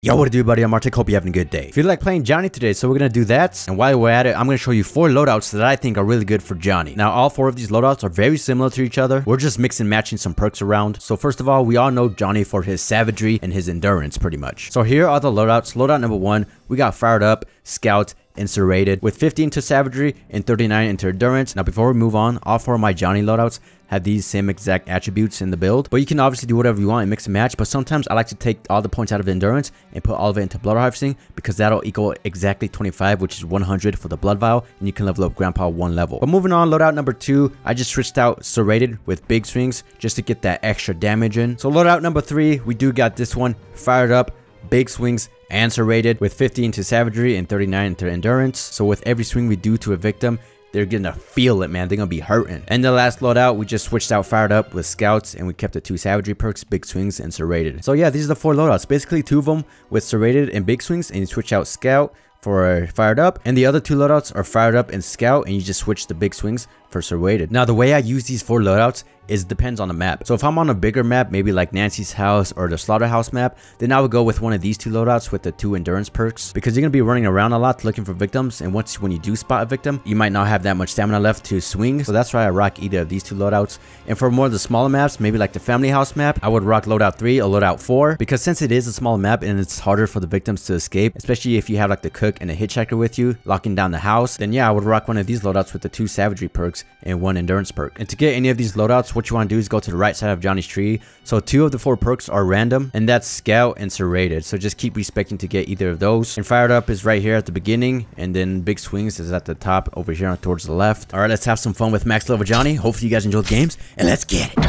Yo, what it do, buddy? I'm Arctik. Hope you're having a good day. Feel like playing Johnny today, so we're gonna do that. And while we're at it, I'm gonna show you four loadouts that I think are really good for Johnny. Now, all four of these loadouts are very similar to each other. We're just mixing matching some perks around. So first of all, we all know Johnny for his savagery and his endurance, pretty much. So here are the loadouts. Loadout number one, we got Fired Up, Scout, and Serrated with 15 into Savagery and 39 into Endurance. Now before we move on, all four of my Johnny loadouts have these same exact attributes in the build. But you can obviously do whatever you want and mix and match. But sometimes I like to take all the points out of Endurance and put all of it into Blood Harvesting because that'll equal exactly 25, which is 100 for the Blood Vial. And you can level up Grandpa one level. But moving on, loadout number two, I just switched out Serrated with Big Swings just to get that extra damage in. So loadout number three, we do got this one fired up, Big Swings, and serrated with 50 into savagery and 39 into endurance. So with every swing we do to a victim, they're gonna feel it, man. They're gonna be hurting. And the last loadout, we just switched out fired up with scouts and we kept the two savagery perks, big swings, and serrated. So yeah, these are the four loadouts. Basically two of them with serrated and big swings and you switch out scout for fired up and the other two loadouts are fired up and scout and you just switch the big swings for serrated. Now the way I use these four loadouts is depends on the map. So if I'm on a bigger map, maybe like Nancy's house or the slaughterhouse map, then I would go with one of these two loadouts with the two endurance perks because you're gonna be running around a lot looking for victims. And once when you do spot a victim, you might not have that much stamina left to swing. So that's why I rock either of these two loadouts. And for more of the smaller maps, maybe like the family house map, I would rock loadout three or loadout four because since it is a small map and it's harder for the victims to escape, especially if you have like the cook and a hitchhiker with you locking down the house, then yeah, I would rock one of these loadouts with the two savagery perks and one endurance perk. And to get any of these loadouts, what you want to do is go to the right side of Johnny's tree. So two of the four perks are random, and that's Scout and Serrated. So just keep respecting to get either of those. And Fired Up is right here at the beginning, and then Big Swings is at the top over here towards the left. All right, let's have some fun with Max Level Johnny. Hopefully you guys enjoy the games, and let's get it.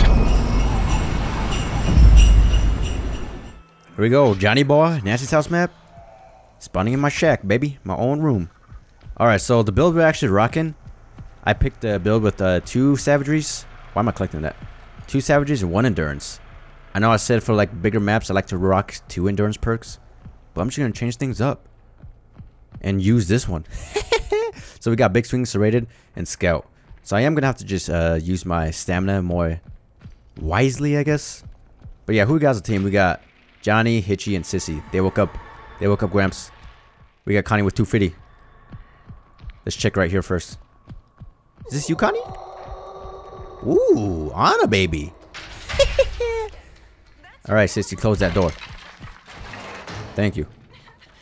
Here we go, Johnny Boy, Nancy's house map. Spawning in my shack, baby. My own room. Alright, so the build we're actually rocking. I picked a build with uh, two savageries. Why am I collecting that? Two savages and one endurance. I know I said for like bigger maps I like to rock two endurance perks. But I'm just to change things up. And use this one. so we got Big Swing, Serrated, and Scout. So I am to have to just uh, use my stamina more wisely, I guess. But yeah, who we got as a team? We got Johnny, Hitchy, and Sissy. They woke up. They woke up Gramps. We got Connie with 250. Let's check right here first. Is this you, Connie? Ooh, Anna, baby. All right, sis, you close that door. Thank you.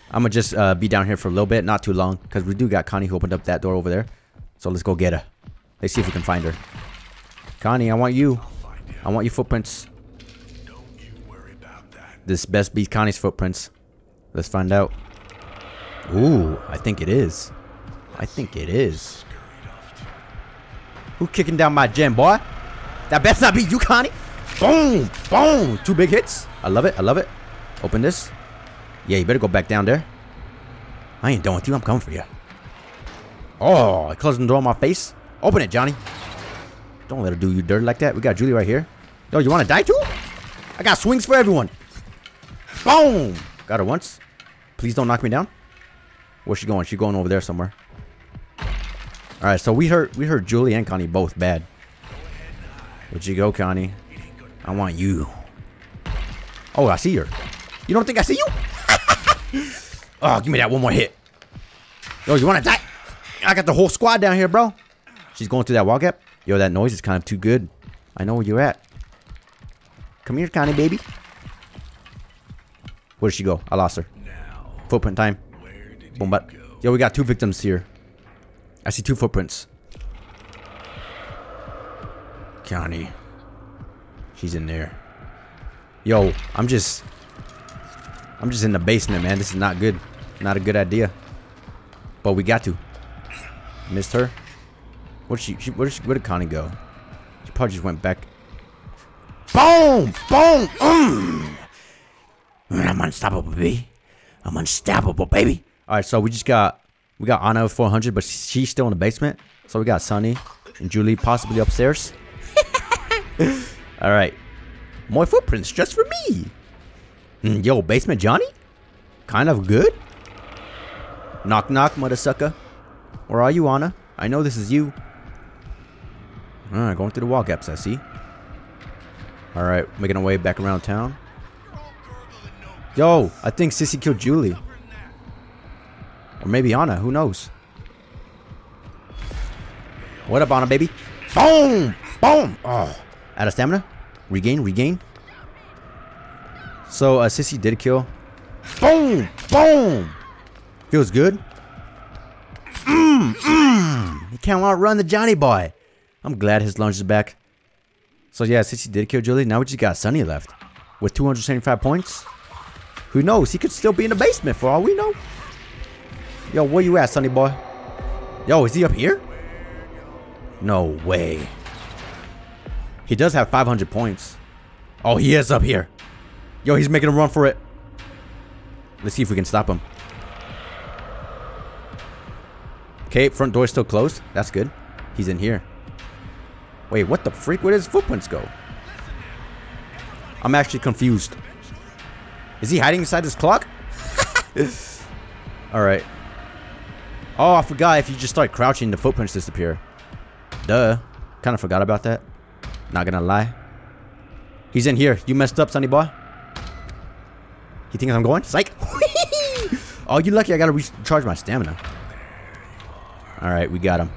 I'm going to just uh, be down here for a little bit, not too long, because we do got Connie who opened up that door over there. So let's go get her. Let's see if we can find her. Connie, I want you. I want your footprints. This best be Connie's footprints. Let's find out. Ooh, I think it is. I think it is. Who kicking down my gym, boy? That best not be you, Connie. Boom, boom. Two big hits. I love it. I love it. Open this. Yeah, you better go back down there. I ain't done with you. I'm coming for you. Oh, I closed the door on my face. Open it, Johnny. Don't let her do you dirty like that. We got Julie right here. Yo, you want to die too? I got swings for everyone. Boom. Got her once. Please don't knock me down. Where's she going? She's going over there somewhere. All right, so we heard we heard Julie and Connie both bad. Where'd you go, Connie? I want you. Oh, I see her. You don't think I see you? oh, give me that one more hit. Yo, you want to die? I got the whole squad down here, bro. She's going through that wall gap. Yo, that noise is kind of too good. I know where you're at. Come here, Connie, baby. Where'd she go? I lost her. Footprint time. Boom, but yo, we got two victims here. I see two footprints. Connie. She's in there. Yo, I'm just... I'm just in the basement, man. This is not good. Not a good idea. But we got to. Missed her. Where'd she, she, where, did where Connie go? She probably just went back. Boom! Boom! Mm. I'm unstoppable, baby. I'm unstoppable, baby. All right, so we just got we got Anna with 400, but she's still in the basement. So we got Sonny and Julie possibly upstairs. All right. More footprints just for me. Mm, yo, basement Johnny? Kind of good. Knock knock, mother sucker. Where are you, Anna? I know this is you. Alright, going through the wall gaps, I see. Alright, making our way back around town. Yo, I think Sissy killed Julie. Or maybe Anna, who knows? What up, Anna, baby? Boom! Boom! Oh, out of stamina? Regain, regain. So, uh, Sissy did kill. Boom! Boom! Feels good. Mmm, mmm. He can't outrun the Johnny boy. I'm glad his lunge is back. So yeah, Sissy did kill Julie. Now we just got Sonny left. With 275 points. Who knows? He could still be in the basement for all we know. Yo, where you at, Sonny boy? Yo, is he up here? No way. He does have 500 points. Oh, he is up here. Yo, he's making a run for it. Let's see if we can stop him. Okay, front door still closed. That's good. He's in here. Wait, what the freak? Where does his footprints go? I'm actually confused. Is he hiding inside this clock? Alright. Oh, I forgot if you just start crouching, the footprints disappear. Duh. Kind of forgot about that. Not gonna lie. He's in here. You messed up, Sonny boy. He thinks I'm going? Psych! oh, you lucky I gotta recharge my stamina. Alright, we got him.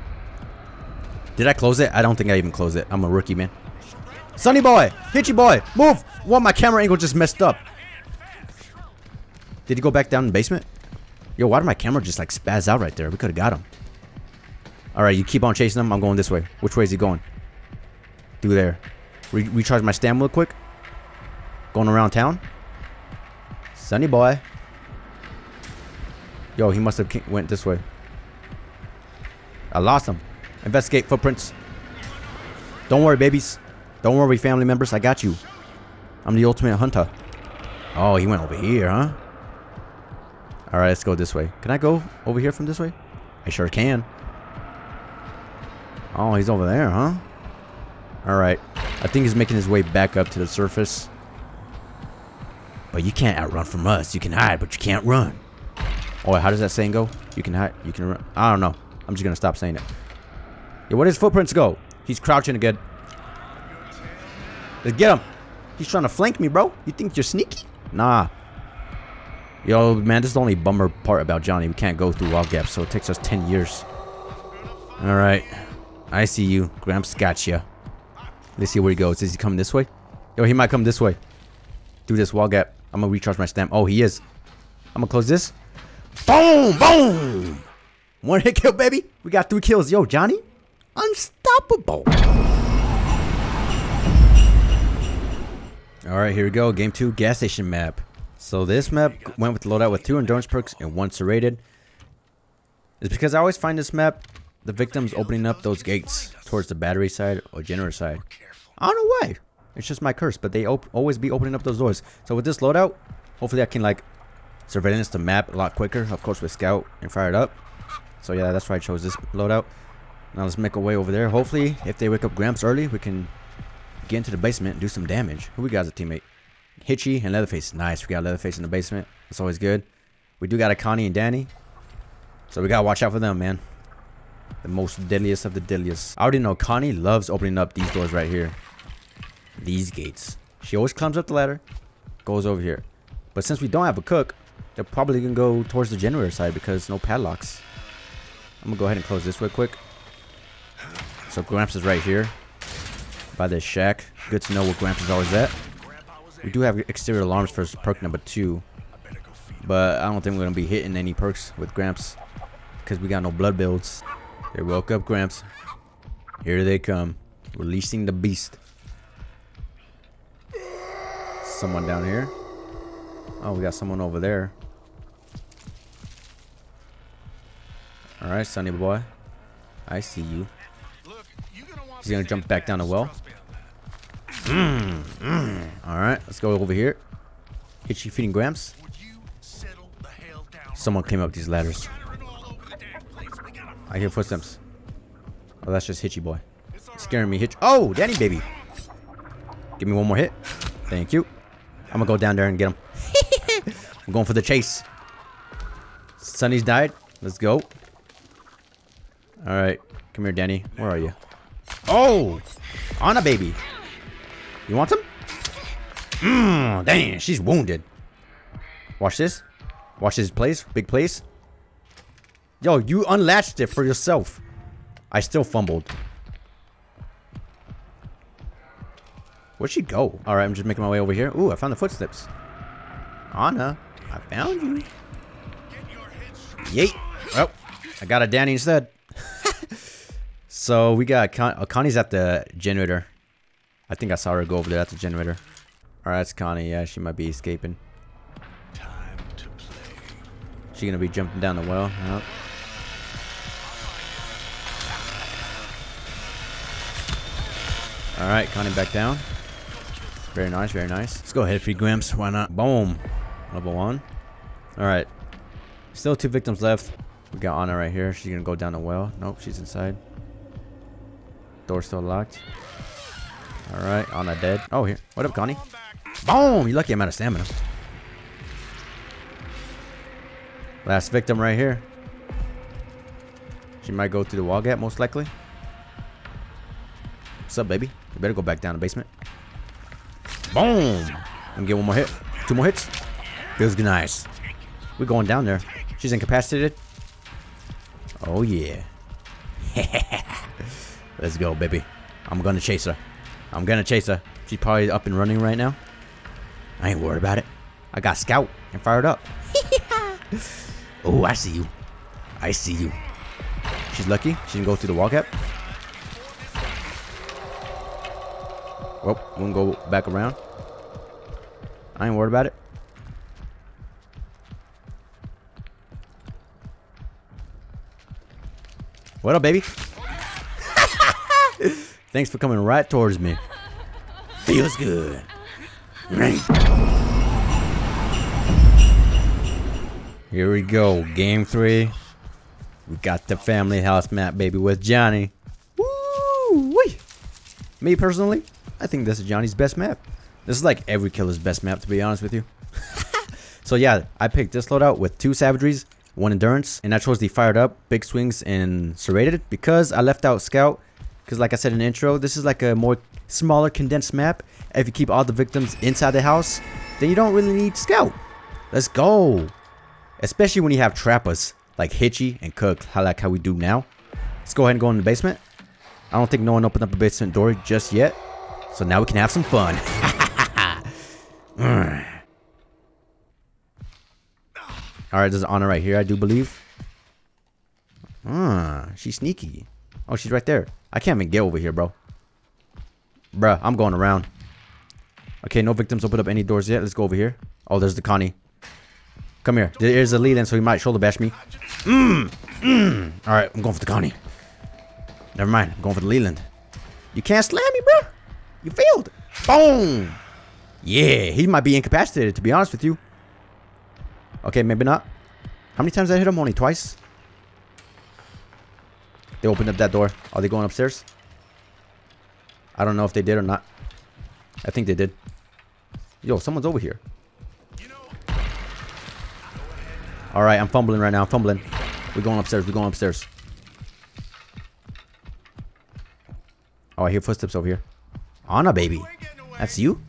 Did I close it? I don't think I even closed it. I'm a rookie, man. Sonny boy! Hitchy boy! Move! Well, my camera angle just messed up. Did he go back down in the basement? Yo, why did my camera just like spaz out right there? We could have got him. Alright, you keep on chasing him. I'm going this way. Which way is he going? Through there. Re recharge my stamina quick. Going around town. Sonny boy. Yo, he must have went this way. I lost him. Investigate footprints. Don't worry, babies. Don't worry, family members. I got you. I'm the ultimate hunter. Oh, he went over here, huh? Alright, let's go this way. Can I go over here from this way? I sure can. Oh, he's over there, huh? Alright. I think he's making his way back up to the surface. But you can't outrun from us. You can hide, but you can't run. Oh, how does that saying go? You can hide, you can run. I don't know. I'm just gonna stop saying it. Yeah, where does footprints go? He's crouching again. Let's get him. He's trying to flank me, bro. You think you're sneaky? Nah. Yo, man, this is the only bummer part about Johnny. We can't go through wall gaps, so it takes us 10 years. Alright. I see you. Gramps got you. Let's see where he goes. Is he coming this way? Yo, he might come this way. Through this wall gap. I'm gonna recharge my stamp. Oh, he is. I'm gonna close this. Boom! Boom! One hit kill, baby. We got three kills. Yo, Johnny. Unstoppable. Alright, here we go. Game 2 gas station map. So this map went with the loadout with two endurance perks and one serrated. It's because I always find this map, the victims opening up those gates towards the battery side or generator side. I don't know why. It's just my curse, but they always be opening up those doors. So with this loadout, hopefully I can like surveillance the map a lot quicker. Of course with scout and fired up. So yeah, that's why I chose this loadout. Now let's make our way over there. Hopefully, if they wake up Gramps early, we can get into the basement and do some damage. Who we got as a teammate? Hitchy and Leatherface. Nice. We got Leatherface in the basement. That's always good. We do got a Connie and Danny. So we gotta watch out for them, man. The most deadliest of the deadliest. I already know Connie loves opening up these doors right here. These gates. She always climbs up the ladder, goes over here. But since we don't have a cook, they're probably gonna go towards the generator side because no padlocks. I'm gonna go ahead and close this real quick. So Gramps is right here by this shack. Good to know where Gramps is always at. We do have exterior alarms for perk number two. But I don't think we're going to be hitting any perks with Gramps. Because we got no blood builds. They woke up Gramps. Here they come. Releasing the beast. Someone down here. Oh, we got someone over there. Alright, Sonny boy. I see you. He's gonna jump back down the well. Mm, mm. Alright, let's go over here. Hitchy feeding Gramps. Someone came up these ladders. I hear footsteps. Oh, that's just Hitchy boy. Scaring me, Hitch. Oh, Danny baby. Give me one more hit. Thank you. I'm gonna go down there and get him. I'm going for the chase. Sonny's died. Let's go. Alright. Come here, Danny. Where are you? Oh! Anna baby. You want some? Mmm, dang, she's wounded. Watch this. Watch this place. Big place. Yo, you unlatched it for yourself. I still fumbled. Where'd she go? Alright, I'm just making my way over here. Ooh, I found the footsteps. Anna, I found you. Yeet. Oh, I got a Danny instead. so we got Con oh, Connie's at the generator. I think I saw her go over there at the generator. Alright, that's Connie. Yeah, she might be escaping. She gonna be jumping down the well. Yep. Alright, Connie back down. Very nice, very nice. Let's go ahead, free Gwimps. Why not? Boom. Level one. Alright. Still two victims left. We got Anna right here. She's gonna go down the well. Nope, she's inside. Door still locked. Alright, Anna dead. Oh, here. What up, Connie? Boom! You lucky I'm out of stamina. Last victim right here. She might go through the wall gap, most likely. What's up, baby? You better go back down the basement. Boom! And get one more hit. Two more hits. Feels nice. We're going down there. She's incapacitated. Oh, yeah. Let's go, baby. I'm gonna chase her. I'm gonna chase her. She's probably up and running right now. I ain't worried about it. I got scout and fired up. oh, I see you. I see you. She's lucky. She didn't go through the wall gap. Oh, we go back around. I ain't worried about it. What up, baby? Thanks for coming right towards me. Feels good. Here we go. Game three. We got the family house map, baby, with Johnny. Woo! -wee. Me personally, I think this is Johnny's best map. This is like every killer's best map, to be honest with you. so yeah, I picked this loadout with two savageries, one endurance, and I chose the fired up, big swings, and serrated because I left out scout. Because like I said in the intro, this is like a more smaller condensed map. If you keep all the victims inside the house, then you don't really need scout. Let's go. Especially when you have trappers like Hitchy and Cook, how like how we do now. Let's go ahead and go in the basement. I don't think no one opened up a basement door just yet. So now we can have some fun. Alright, there's Anna right here, I do believe. Ah, she's sneaky. Oh, she's right there. I can't even get over here, bro. Bruh, I'm going around. Okay, no victims opened up any doors yet. Let's go over here. Oh, there's the Connie. Come here. There's a Leland, so he might shoulder bash me. Mmm. Mmm. Alright, I'm going for the Connie. Never mind. I'm going for the Leland. You can't slam me, bro. You failed. Boom. Yeah, he might be incapacitated, to be honest with you. Okay, maybe not. How many times did I hit him? Only twice. They opened up that door. Are they going upstairs? I don't know if they did or not. I think they did. Yo, someone's over here. Alright, I'm fumbling right now. I'm fumbling. We're going upstairs. We're going upstairs. Oh, I hear footsteps over here. Anna, baby. That's you?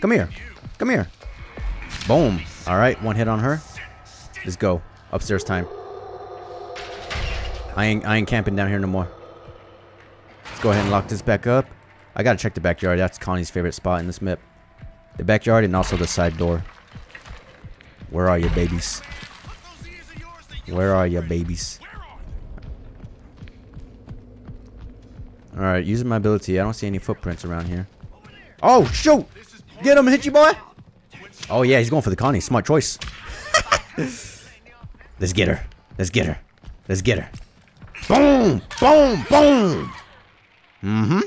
Come here. Come here. Boom. All right, one hit on her. Let's go. Upstairs time. I ain't, I ain't camping down here no more. Let's go ahead and lock this back up. I gotta check the backyard. That's Connie's favorite spot in this map. The backyard and also the side door. Where are you, babies? Where are you, babies? Alright, using my ability. I don't see any footprints around here. Oh, shoot! Get him, Hitchy, boy! Oh, yeah, he's going for the Connie. Smart choice. Let's get her. Let's get her. Let's get her. Boom! Boom! Boom! Mm-hmm.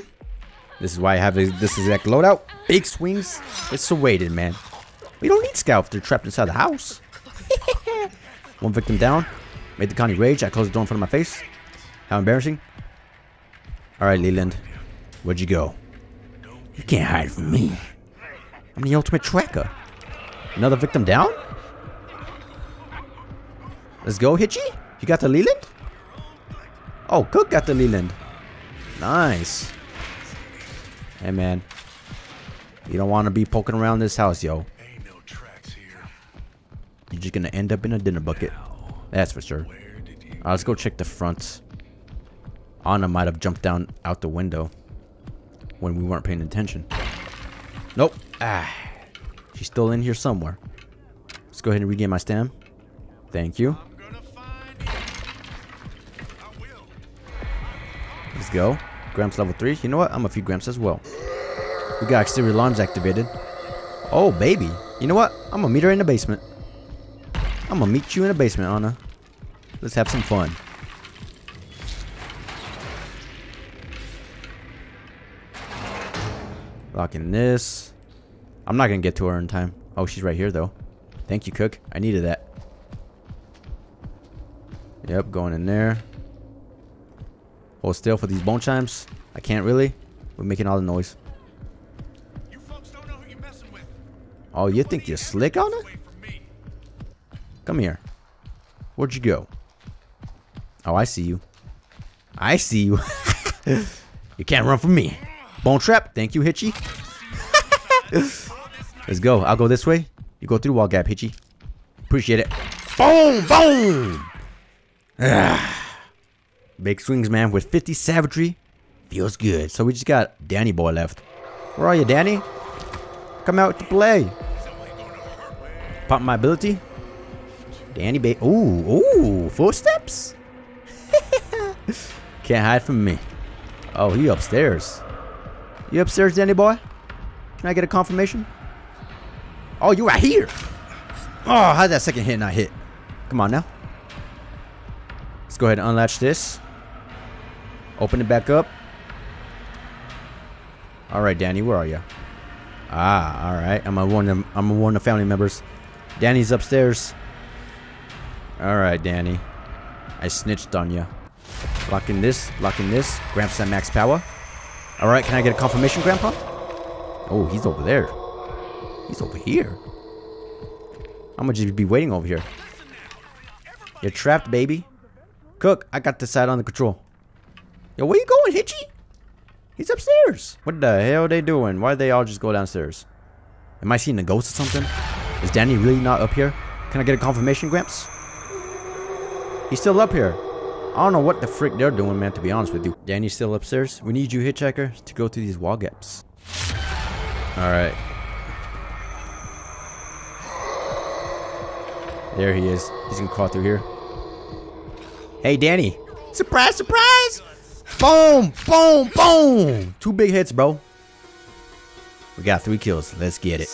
This is why I have this exact loadout. Big swings. It's serrated, man. We don't need scout if they're trapped inside the house. One victim down. Made the Connie rage. I closed the door in front of my face. How embarrassing. Alright, Leland. Where'd you go? You can't hide from me. I'm the ultimate tracker. Another victim down? Let's go, Hitchy. You got the Leland? Oh, Cook got the Leland. Nice. Hey, man. You don't want to be poking around this house, yo. No You're just gonna end up in a dinner bucket. That's for sure. Uh, let's go check the front. Anna might have jumped down out the window when we weren't paying attention. Nope. Ah. She's still in here somewhere. Let's go ahead and regain my stam. Thank you. Let's go. Gramps level 3. You know what? I'm a few Gramps as well. We got exterior alarms activated. Oh, baby. You know what? I'm gonna meet her in the basement. I'm gonna meet you in the basement, Anna. Let's have some fun. Locking this. I'm not gonna get to her in time. Oh, she's right here though. Thank you, Cook. I needed that. Yep, going in there. Hold still for these bone chimes. I can't really. We're making all the noise. Oh, you think you're slick on it? Come here. Where'd you go? Oh, I see you. I see you. you can't run from me. Bone trap. Thank you, Hitchy. Let's go. I'll go this way. You go through the wall gap, Hitchy. Appreciate it. Boom! Boom! Ah. Big swings, man, with 50 savagery. Feels good. So we just got Danny boy left. Where are you, Danny? Come out to play. Pop my ability. Danny Bay. Ooh, ooh, footsteps. Can't hide from me. Oh, he upstairs. You upstairs, Danny boy? Can I get a confirmation? Oh, you right here. Oh, how'd that second hit not hit? Come on now. Let's go ahead and unlatch this. Open it back up. All right, Danny, where are you? Ah, all right. I'm gonna warn them. I'm gonna warn the family members. Danny's upstairs. All right, Danny. I snitched on you. Locking this. Locking this. Gramps at max power. All right. Can I get a confirmation, Grandpa? Oh, he's over there. He's over here. I'm gonna just be waiting over here. You're trapped, baby. Cook, I got this side on the control. Yo, where you going, Hitchy? He's upstairs. What the hell are they doing? Why did they all just go downstairs? Am I seeing a ghost or something? Is Danny really not up here? Can I get a confirmation, Gramps? He's still up here. I don't know what the frick they're doing, man, to be honest with you. Danny's still upstairs. We need you, Hitchhiker, to go through these wall gaps. Alright. There he is. He's gonna crawl through here. Hey, Danny. Surprise, surprise! Boom, boom, boom! Two big hits, bro. We got three kills. Let's get it.